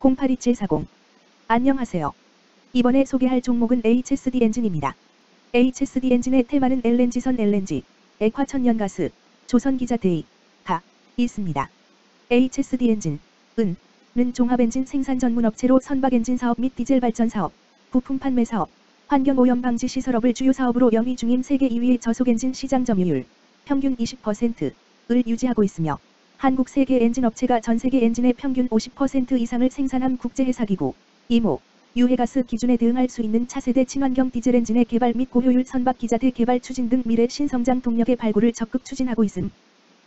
082-740 안녕하세요. 이번에 소개할 종목은 HSD 엔진입니다. HSD 엔진의 테마는 LNG선 LNG, 액화천연가스, 조선기자재, 가 있습니다. HSD 엔진, 은, 는 종합엔진 생산 전문 업체로 선박엔진 사업 및 디젤 발전 사업, 부품 판매 사업, 환경오염 방지 시설업을 주요 사업으로 영위 중인 세계 2위의 저속엔진 시장 점유율, 평균 20%을 유지하고 있으며 한국 세계 엔진 업체가 전 세계 엔진의 평균 50% 이상을 생산한 국제해사기구, IMO, 유해가스 기준에 대응할 수 있는 차세대 친환경 디젤 엔진의 개발 및 고효율 선박 기자재 개발 추진 등 미래 신성장 동력의 발굴을 적극 추진하고 있음.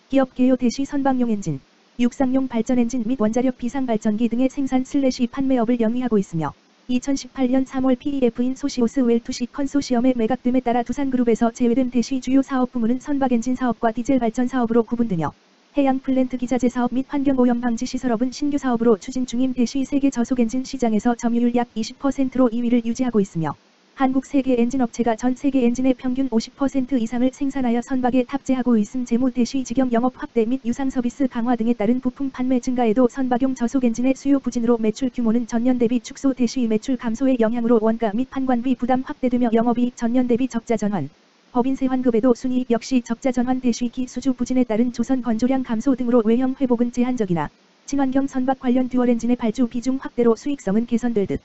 기업 개요 대시 선박용 엔진, 육상용 발전 엔진 및 원자력 비상 발전기 등의 생산 슬래시 판매업을 영위하고 있으며 2018년 3월 PEF인 소시어스 웰투시 컨소시엄에 매각됨에 따라 두산그룹에서 제외된 대시 주요 사업 부문은 선박 엔진 사업과 디젤 발전 사업으로 구분되며 해양 플랜트 기자재 사업 및 환경오염 방지 시설업은 신규 사업으로 추진 중인 대시 세계 저속 엔진 시장에서 점유율 약 20%로 2위를 유지하고 있으며 한국 3개 엔진 업체가 전 세계 엔진의 평균 50% 이상을 생산하여 선박에 탑재하고 있음 재무 대시 직영 영업 확대 및 유상 서비스 강화 등에 따른 부품 판매 증가에도 선박용 저속 엔진의 수요 부진으로 매출 규모는 전년 대비 축소 대시 매출 감소의 영향으로 원가 및 판관비 부담 확대되며 영업이익 전년 대비 적자 전환 법인세 환급에도 순이익 역시 적자 전환 대시 기수주 부진에 따른 조선 건조량 감소 등으로 외형 회복은 제한적이나 친환경 선박 관련 듀얼 엔진의 발주 비중 확대로 수익성은 개선될 듯.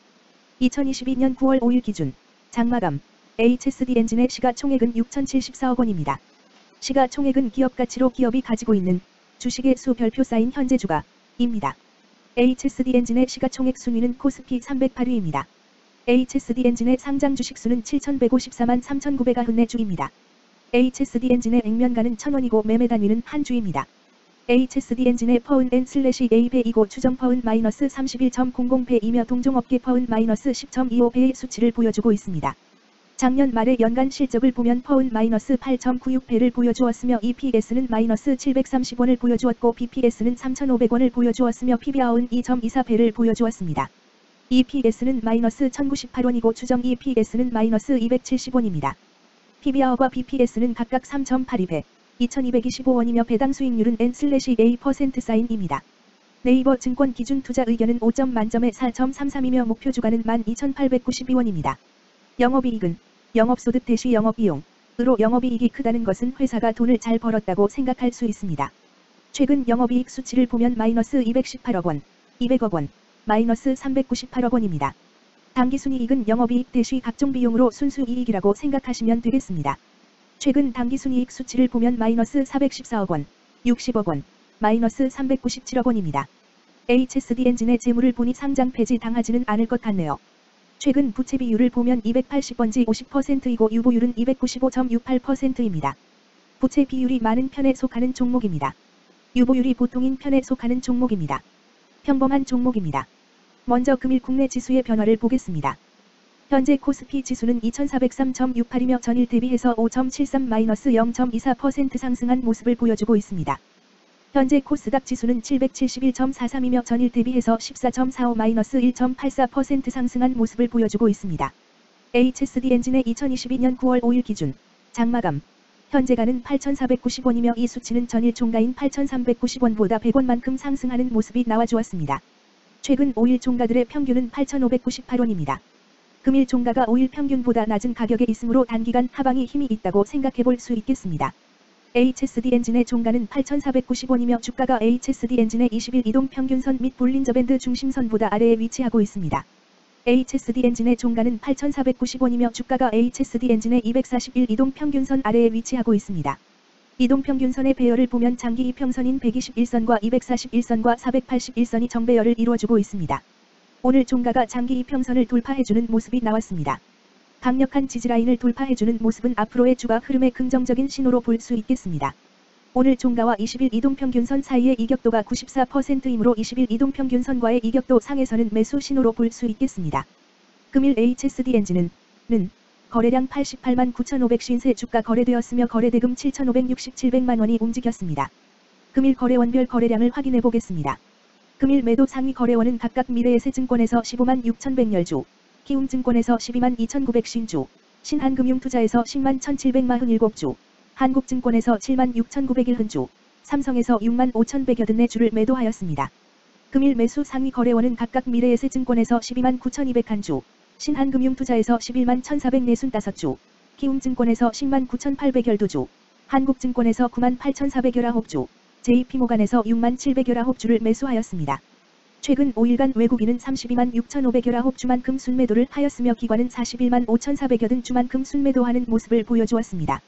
2022년 9월 5일 기준 장마감 HSD 엔진의 시가총액은 6,074억 원입니다. 시가총액은 기업 가치로 기업이 가지고 있는 주식의 수 별표 쌓인 현재 주가입니다. HSD 엔진의 시가총액 순위는 코스피 308위입니다. HSD 엔진의 상장 주식수는 7,154만 3,994주입니다. HSD 엔진의 액면가는 1,000원이고 매매 단위는 한 주입니다. HSD 엔진의 PER은 N slash A배이고 추정 PER은 마이너스 31.00배이며 동종업계 PER은 마이너스 10.25배의 수치를 보여주고 있습니다. 작년 말의 연간 실적을 보면 PER은 마이너스 8.96배를 보여주었으며 EPS는 마이너스 730원을 보여주었고 BPS는 3,500원을 보여주었으며 PBR은 2.24배를 보여주었습니다. EPS는 마이너스 1098원이고 추정 EPS는 마이너스 270원입니다. PBR과 BPS는 각각 3.82배, 2225원이며 배당 수익률은 N/A% 사인입니다. 네이버 증권 기준 투자 의견은 5점 만점에 4.33이며 목표 주가는 12,892원입니다. 영업이익은 영업소득 대시 영업비용으로 영업이익이 크다는 것은 회사가 돈을 잘 벌었다고 생각할 수 있습니다. 최근 영업이익 수치를 보면 마이너스 218억 원, 200억 원, 마이너스 398억 원입니다. 당기순이익은 영업이익 대시 각종 비용으로 순수이익이라고 생각하시면 되겠습니다. 최근 당기순이익 수치를 보면 마이너스 414억 원, 60억 원, 마이너스 397억 원입니다. HSD 엔진의 재물을 보니 상장 폐지 당하지는 않을 것 같네요. 최근 부채 비율을 보면 280번지 50%이고 유보율은 295.68%입니다. 부채 비율이 많은 편에 속하는 종목입니다. 유보율이 보통인 편에 속하는 종목입니다. 평범한 종목입니다. 먼저 금일 국내 지수의 변화를 보겠습니다. 현재 코스피 지수는 2403.68이며 전일 대비해서 5.73-0.24% 상승한 모습을 보여주고 있습니다. 현재 코스닥 지수는 771.43이며 전일 대비해서 14.45-1.84% 상승한 모습을 보여주고 있습니다. HSD 엔진의 2022년 9월 5일 기준 장마감 현재가는 8,490원이며 이 수치는 전일 종가인 8,390원보다 100원만큼 상승하는 모습이 나와주었습니다. 최근 5일 종가들의 평균은 8,598원입니다. 금일 종가가 5일 평균보다 낮은 가격에 있으므로 단기간 하방이 힘이 있다고 생각해 볼 수 있겠습니다. HSD 엔진의 종가는 8,490원이며 주가가 HSD 엔진의 20일 이동 평균선 및 볼린저밴드 중심선보다 아래에 위치하고 있습니다. HSD 엔진의 종가는 8,490원이며 주가가 HSD 엔진의 241 이동 평균선 아래에 위치하고 있습니다. 이동평균선의 배열을 보면 장기 이평선인 121선과 241선과 481선이 정배열을 이루어주고 있습니다. 오늘 종가가 장기 이평선을 돌파해주는 모습이 나왔습니다. 강력한 지지라인을 돌파해주는 모습은 앞으로의 주가 흐름의 긍정적인 신호로 볼 수 있겠습니다. 오늘 종가와 20일 이동평균선 사이의 이격도가 94%이므로 20일 이동평균선과의 이격도 상에서는 매수 신호로 볼 수 있겠습니다. 금일 HSD 엔진은 는 거래량 88만 9,553 주가 거래되었으며 거래대금 7,567백만 원이 움직였습니다. 금일 거래원별 거래량을 확인해 보겠습니다. 금일 매도 상위 거래원은 각각 미래에셋증권에서 15만 6,110주, 키움증권에서 12만 2,900신주, 신한금융투자에서 10만 1,747주, 한국증권에서 7만 6,901흔주, 삼성에서 6만 5,184주를 매도하였습니다. 금일 매수 상위 거래원은 각각 미래에셋증권에서 12만 9,200한 신한금융투자에서 11만 1,445주, 키움증권에서 10만 9,800열두주, 한국증권에서 9만 8,419주, JP모간에서 6만 700열아홉주를 매수하였습니다. 최근 5일간 외국인은 32만 6,500열아홉주만큼 순매도를 하였으며 기관은 41만 5,400여든 주만큼 순매도하는 모습을 보여주었습니다.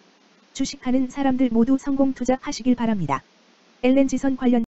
주식하는 사람들 모두 성공 투자하시길 바랍니다. LNG선 관련